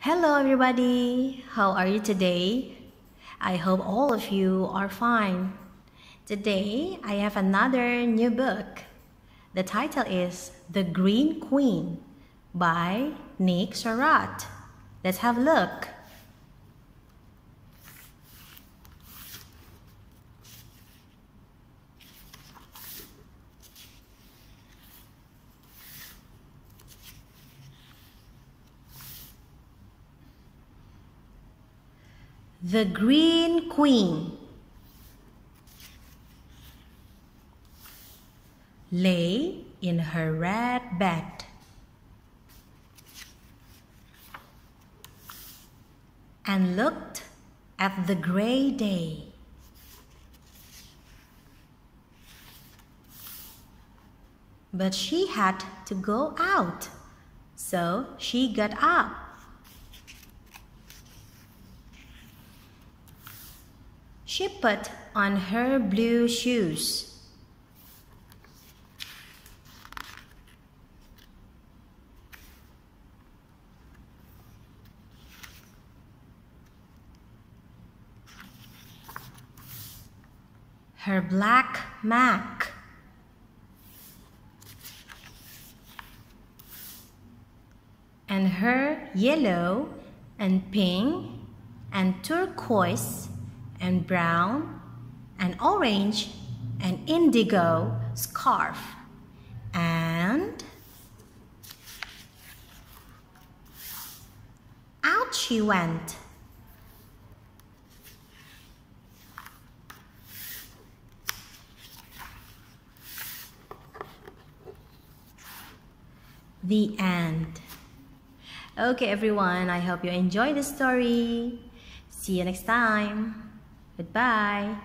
Hello, everybody. How are you today? I hope all of you are fine. Today, I have another new book. The title is The Green Queen by Nick Sharratt. Let's have a look. The Green Queen lay in her red bed. And looked at the gray day. But she had to go out, so she got up. She put on her blue shoes. Her black mac. And her yellow and pink and turquoise and brown and orange and indigo scarf and out she went. The end. Okay, everyone, I hope you enjoyed the story. See you next time. Goodbye.